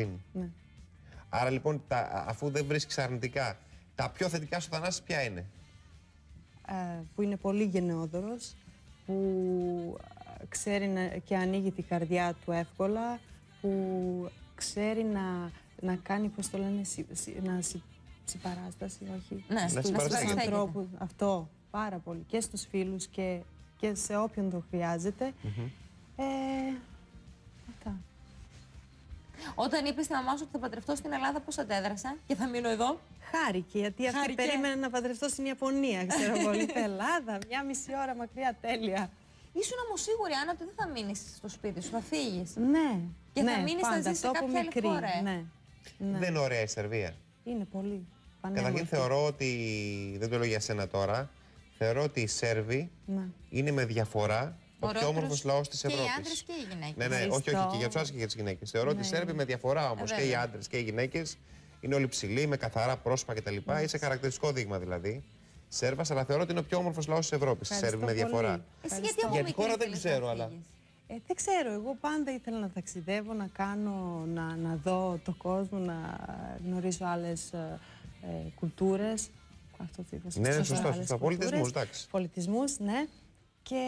δίνει. Ναι. Άρα λοιπόν, τα, αφού δεν βρίσκεις αρνητικά, τα πιο θετικά στο Θανάσης ποια είναι; Ε, που είναι πολύ γενναιόδωρος, που ε, ξέρει να, και ανοίγει τη καρδιά του εύκολα, που ξέρει να, να κάνει, πώς το λένε, συ- συ- να συ, συμπαράσταση, όχι. Ναι, στους, συμπαραστέγεται. στους ανθρώπους, αυτό, πάρα πολύ. Και στους φίλους και, και σε όποιον το χρειάζεται. Ε, αυτά. Όταν είπε στη μαμά σου ότι θα παντρευτώ στην Ελλάδα, πώς αντέδρασα και θα μείνω εδώ; Χάρηκε, γιατί αυτή Χάρηκε. περίμενε να παντρευτώ στην Ιαπωνία. Ξέρω πολύ. Είπε, Ελλάδα, μια μισή ώρα μακριά, τέλεια. Ήσουν όμως σίγουρη, Άννα, ότι δεν θα μείνεις στο σπίτι σου, θα φύγεις; Ναι. Και ναι, θα μείνεις να πάντα, ζήσεις σε αυτό από κάποια άλλη μικρή, χώρα, ε; Ναι. ναι. Δεν είναι ωραία η Σερβία. Είναι πολύ. Καταρχήν πανέμορφη. θεωρώ ότι, δεν το λέω για σένα τώρα, θεωρώ ότι οι Σέρβοι Ναι. είναι με διαφορά ο πιο Ωραίτερος όμορφο λαός της Και οι Ευρώπης. άντρες και οι γυναίκες. Ναι, ναι, όχι, όχι, Ευχαριστώ. και για του άντρε και για τι γυναίκες. Θεωρώ ότι οι Ναι. Σέρβοι με διαφορά όμως Ε, και οι βέβαια. άντρες και οι γυναίκες είναι όλοι ψηλοί, με καθαρά πρόσωπα κτλ. Είσαι χαρακτηριστικό δείγμα δηλαδή. Σέρβας, αλλά θεωρώ ότι είναι ο πιο όμορφος λαός της Ευρώπης. Οι Ευχαριστώ Σέρβοι με πολύ. διαφορά. Εσύ Ευχαριστώ. γιατί από Για τη μικρή χώρα δεν ήθελες ξέρω, να αλλά- φύγεις; Ε, δεν ξέρω, εγώ πάντα ήθελα να ταξιδεύω, να κάνω, να, να δω το κόσμο, να γνωρίζω άλλες ε, ε, κουλτούρες. Αυτό το είπα Ναι, ναι, σωστά, σωστό, άλλες σωστό. κουλτούρες. Πολιτισμούς, εντάξει. Πολιτισμούς, ναι. Και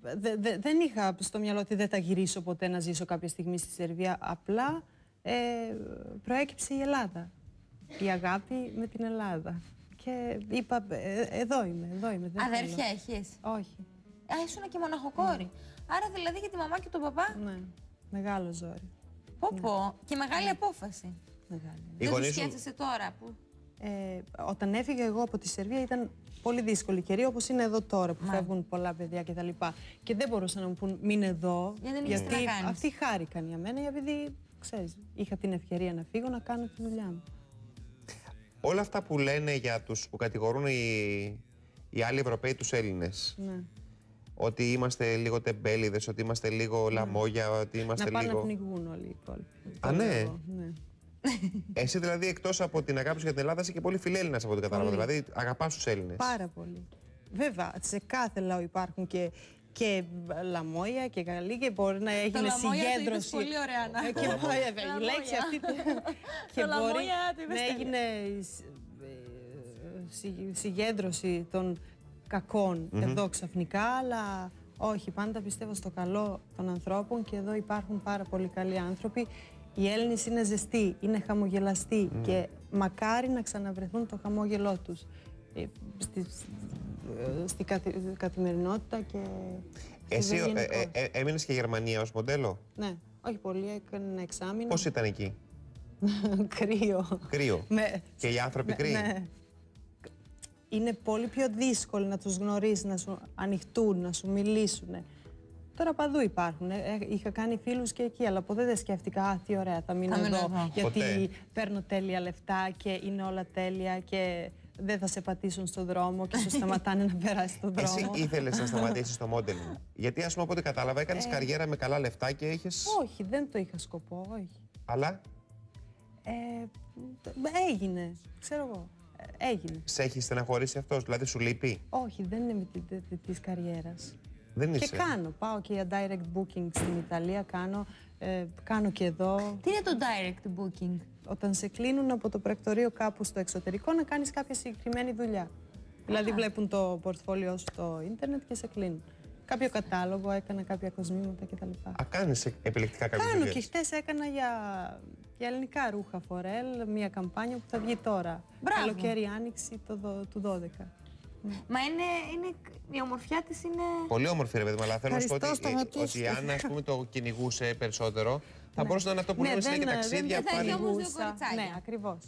δε- δε- δεν είχα στο μυαλό ότι δεν θα γυρίσω ποτέ να ζήσω κάποια στιγμή στη Σερβία. Απλά ε, προέκυψε η Ελλάδα. Η αγάπη με την Ελλάδα. Και είπα, ε, εδώ είμαι, εδώ είμαι. δεν Αδέρφια θέλω. έχεις; Όχι. Α, ήσουν και μοναχοκόρη. Άρα δηλαδή για τη μαμά και τον παπά; Ναι, μεγάλο ζόρι. Πω πω. Και μεγάλη απόφαση. Μεγάλη. Οι Δεν το γονείς σου- σκέφτεσαι τώρα που. Ε, όταν έφυγα εγώ από τη Σερβία ήταν πολύ δύσκολη καιρή όπως είναι εδώ τώρα που φεύγουν πολλά παιδιά κτλ. Και, και δεν μπορούσαν να μου πούν μην εδώ Γιατί δεν είχες τι να κάνεις. αυτοί χάρηκαν για μένα επειδή ξέρεις, είχα την ευκαιρία να φύγω να κάνω τη δουλειά μου. Όλα αυτά που λένε για τους που κατηγορούν οι, οι άλλοι Ευρωπαίοι τους Έλληνες Ναι. ότι είμαστε λίγο τεμπέληδες, ότι είμαστε λίγο λαμόγια, ότι είμαστε να πάνε λίγο... να πνιγούν όλοι οι υπόλοιποι. Α, Το ναι. λέω εγώ, ναι. Εσύ δηλαδή εκτός από την αγάπη σου για την Ελλάδα είσαι και πολύ φιλέλληνας από ό,τι κατάλαβα, Πολύ. δηλαδή αγαπάς τους Έλληνες. Πάρα πολύ. Βέβαια, σε κάθε λαό υπάρχουν και, και λαμόγια και καλή και μπορεί να έγινε λαμόγια το είπες συγκέντρωση. πολύ ωραία, Ανά. Ε, και μπορεί, βέβαια, η Λαμόγια. λέξη αυτή. και Το μπορεί λαμόγια το είπες να τέλεια. έγινε σ- ε, συ- συγκέντρωση των κακων εδώ ξαφνικά, αλλά όχι, πάντα πιστεύω στο καλό των ανθρώπων και εδώ υπάρχουν πάρα πολύ καλοί άνθρωποι. Οι Έλληνες είναι ζεστοί, είναι χαμογελαστοί και μακάρι να ξαναβρεθούν το χαμόγελό τους ε, στη, ε, στη καθη- καθημερινότητα και στη Εσύ ζωή ε, ε, γενικώς. ε, έμεινες και Γερμανία ως μοντέλο; Ναι, όχι πολύ, έκανε ένα εξάμεινο. Πώς ήταν εκεί, Κρύο. κρύο. Με- Και οι άνθρωποι Ναι, κρύοι; ναι. Είναι πολύ πιο δύσκολο να τους γνωρίσεις, να σου ανοιχτούν, να σου μιλήσουν. Τώρα παντού υπάρχουν. Ε, ε, είχα κάνει φίλους και εκεί, αλλά ποτέ δεν σκέφτηκα «Α, τι ωραία, θα μείνω Θα μείνω εδώ, εδώ». γιατί Ποτέ. παίρνω τέλεια λεφτά και είναι όλα τέλεια και δεν θα σε πατήσουν στον δρόμο και σου σταματάνε να περάσει τον δρόμο». Εσύ ήθελες να σταματήσεις το modeling. Γιατί ας πούμε από ό,τι κατάλαβα έκανες καριέρα με καλά λεφτά και είχες... Όχι, δεν το είχα σκοπό, όχι. Αλλά; Ε, έγινε, ξέρω εγώ. Ε, έγινε. σε έχει στεναχωρήσει αυτός, δηλαδή σου λείπει; Όχι, δεν είναι με τη, τη, τη, της καριέρας. Δεν Και είσαι. κάνω. Πάω και για direct booking στην Ιταλία, κάνω, ε, κάνω και εδώ. Τι είναι το direct booking; Όταν σε κλείνουν από το πρακτορείο κάπου στο εξωτερικό να κάνεις κάποια συγκεκριμένη δουλειά. Δηλαδή βλέπουν το πορτφόλιό σου στο ίντερνετ και σε κλείνουν. Κάποιο κατάλογο, έκανα κάποια κοσμήματα κτλ. Α, κάνεις επιλεκτικά κάποιες Κάνω δουλειές. και χτες έκανα για, για ελληνικά ρούχα φορέλ μια καμπάνια που θα βγει τώρα. Μπράβο. Καλοκαίρι άνοιξη το, δο- του 12. Μα είναι, είναι, η ομορφιά της είναι. Πολύ όμορφη ρε παιδί μου, αλλά θέλω να σου πω ότι, Ευχαριστώ, ε, ότι η σταματήστε. Άννα ας πούμε, το κυνηγούσε περισσότερο. Θα μπορούσε να είναι αυτό που λέμε συνέχεια δεν- ταξίδια. δεν θα πάλι- έχει όμως δύο κυνηγούσα. κοριτσάκια. Ναι, ακριβώς.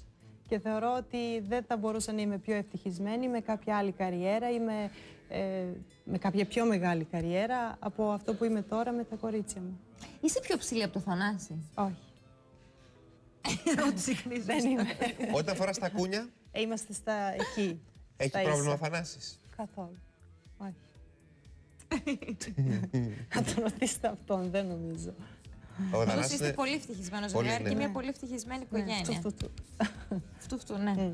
Και θεωρώ ότι δεν θα μπορούσα να είμαι πιο ευτυχισμένη με κάποια άλλη καριέρα ή με, ε, με κάποια πιο μεγάλη καριέρα από αυτό που είμαι τώρα με τα κορίτσια μου. Είσαι πιο ψηλή από το Θανάση. Όχι. δεν είμαι. Όταν φοράς τα κούνια, Ε, Είμαστε στα εκεί. Έχει στα πρόβλημα ο ίσα. Θανάσης. Καθόλου. Όχι. Θα τον ρωτήσετε αυτόν, δεν νομίζω. Ο Πάντω Θανάσης είστε είναι... πολύ ευτυχισμένος Πολύ, ζευγάρι ναι. και μια Ναι. πολύ ευτυχισμένη Ναι, οικογένεια. αυτό, αυτό, αυτό. Αυτού, αυτού, ναι.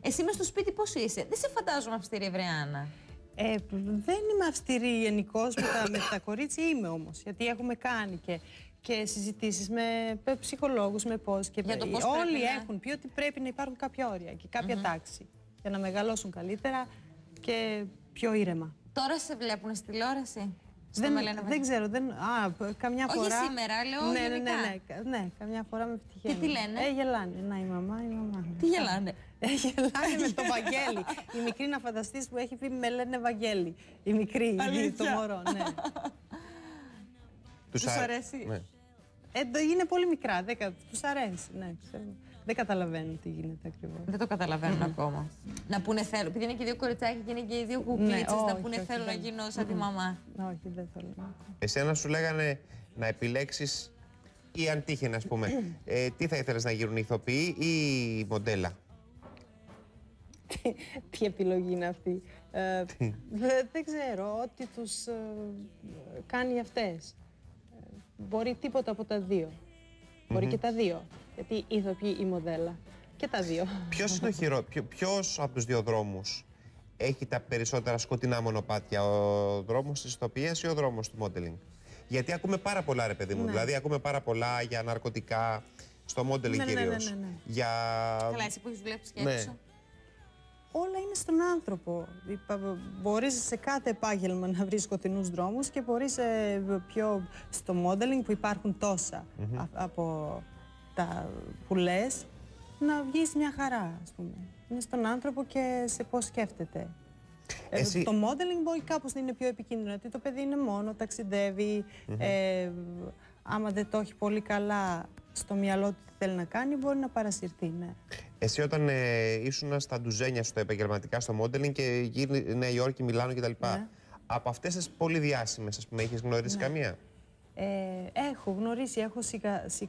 Εσύ με στο σπίτι πώς είσαι; Δεν σε φαντάζομαι αυστηρή Βρεάνα. Ε, δεν είμαι αυστηρή γενικώς με, τα- με τα κορίτσια, είμαι όμως. Γιατί έχουμε κάνει και, και συζητήσεις με με ψυχολόγους, με πώς και Για το πώς όλοι πρέπει να- έχουν πει ότι πρέπει να υπάρχουν κάποια όρια και καποια τάξη για να μεγαλώσουν καλύτερα και πιο ήρεμα. Τώρα σε βλέπουν στη τηλεόραση; Στο Δεν, Μελένα δεν ξέρω, δεν, α, π- καμιά Όχι φορά... σήμερα, λέω ναι, ναι, ναι, γενικά. ναι, κα- ναι, καμιά φορά με επιτυχαίνει. τι λένε; Ε, γελάνε, να η μαμά, η μαμά. Τι γελάνε; Ε, γελάνε με το Βαγγέλη. Η μικρή να φανταστείς που έχει πει με λένε Βαγγέλη. Η μικρή, η- το Αλήθεια. μωρό, ναι. Τους Τους α- αρέσει; Ναι. Ε, το- είναι πολύ μικρά, δέκα, τους αρέσει, ναι, ξέρω. Δεν καταλαβαίνουν τι γίνεται ακριβώς. Δεν το καταλαβαίνουν ακόμα. Να πούνε θέλω. Επειδή είναι και δύο κοριτσάκια και είναι και οι δύο κουκλίτσες, να Ναι, όχι, πούνε όχι, θέλω να δεν. γίνω σαν τη μαμά. Όχι, δεν το λέω. Εσένα σου λέγανε να επιλέξεις ή αν τύχαινε, ας πούμε, ε, τι θα ήθελες να γίνουν ηθοποιοί ή μοντέλα; Τι- τι επιλογή είναι αυτή; Ε, δε- δεν ξέρω, ό,τι τους ε, κάνει αυτές. Ε, Μπορεί τίποτα από τα δύο. Μπορεί και τα δύο. Γιατί ηθοποιεί η μοντέλα. Και τα δύο. Ποιος είναι ο χειρό, ποιο, ποιος από τους δύο δρόμους έχει τα περισσότερα σκοτεινά μονοπάτια, ο δρόμος της ηθοποιίας ή ο δρόμος του modeling; Γιατί ακούμε πάρα πολλά, ρε παιδί μου. Ναι. Δηλαδή, ακούμε πάρα πολλά για ναρκωτικά, στο modeling Ναι, ναι, ναι, ναι, κυρίως. ναι, ναι. Για... Καλά, εσύ που έχεις δουλέψει και Ναι. έξω. Όλα είναι στον άνθρωπο. Είπα, Μπορείς σε κάθε επάγγελμα να βρεις σκοτεινούς δρόμους και μπορείς ε, πιο στο modeling που υπάρχουν τόσα α- από τα που λες, να βγεις μια χαρά, ας πούμε. Είναι στον άνθρωπο και σε πώς σκέφτεται. Ε, Εσύ- Το modeling μπορεί κάπως να είναι πιο επικίνδυνο, γιατί το παιδί είναι μόνο, ταξιδεύει, ε, άμα δεν το έχει πολύ καλά στο μυαλό του τι θέλει να κάνει, μπορεί να παρασυρθεί, ναι. Εσύ όταν ε, ήσουν στα ντουζένια σου τα επαγγελματικά στο modeling και γύρι Νέα Υόρκη, Μιλάνο κτλ. Ναι. Από αυτές τις πολύ διάσημες, ας πούμε, έχεις γνωρίσει καμία; Ε, έχω γνωρίσει, έχω σιγα, σι-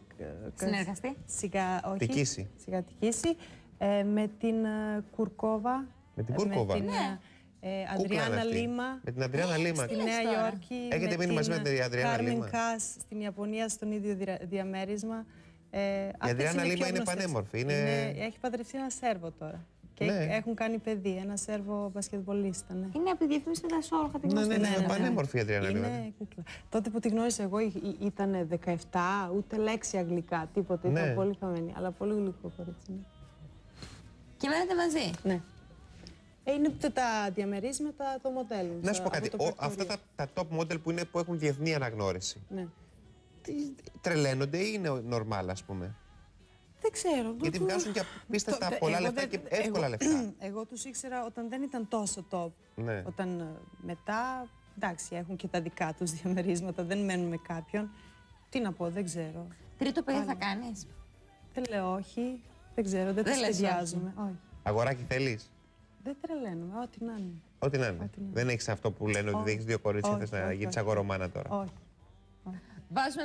Συνεργαστεί; Σιγα, όχι, Τικήσει. σιγατικήσει, ε, με την ε, Κουρκόβα. Με την ε, Κούρκοβα. Με την Ναι. ε, ε, Κούκλα είναι Αντριάννα αυτή. Λίμα. Με την Αντριάννα Λίμα. Στη λες Νέα τώρα; Υόρκη. Έχετε μείνει μαζί με την Αντριάννα Κάρμιν Λίμα; Κάς στην Ιαπωνία στον ίδιο δια- διαμέρισμα. Ε, αυτές Αντριάννα είναι Λίμα πιο είναι γνωστές. πανέμορφη, είναι- Έχει παντρευτεί ένα Σέρβο τώρα. Και Ναι. έχουν κάνει παιδί, ένα Σέρβο μπασκετμπολίστα. Ναι. Είναι από τη διαφήμιση του Δασόλχα, τη Ναι, γνωστή. ναι, ναι, ναι, ναι. πανέμορφη η Αντριάννα Λίμα. Είναι κούκλα. Τότε που τη γνώρισα εγώ ήταν 17, ούτε λέξη αγγλικά, τίποτα. Ναι. Ήταν πολύ χαμένη, αλλά πολύ γλυκό κορίτσι. ναι. Και μένετε μαζί. Ναι. Ε, είναι τα- τα διαμερίσματα το μοντέλο. Να σου πω κάτι. ο- αυτά τα, τα top model που, είναι, που έχουν διεθνή αναγνώριση. Ναι. Τι, τρελαίνονται ή είναι normal, ας πούμε; Δεν ξέρω. Γιατί το- βγάζουν και απίστευτα το- πολλά εγώ λεφτά δεν- και εύκολα εγώ- λεφτά. Εγώ τους ήξερα όταν δεν ήταν τόσο top. Ναι. Όταν ε, μετά, εντάξει, έχουν και τα δικά τους διαμερίσματα, δεν μένουν με κάποιον. Τι να πω, δεν ξέρω. Τρίτο παιδί θα κάνεις; Δεν λέω όχι, δεν ξέρω, δεν, Δεν τα λες σχεδιάζουμε. Όχι. Αγοράκι θέλεις; Δεν τρελαίνουμε, ό,τι να είναι. Ό,τι να είναι. Ό,τι να είναι. Δεν έχεις αυτό που λένε ότι Όχι. έχεις δύο κορίτσια Όχι, θες να όχι, γίνεις όχι. αγορομάνα τώρα. Όχι. Βάζουμε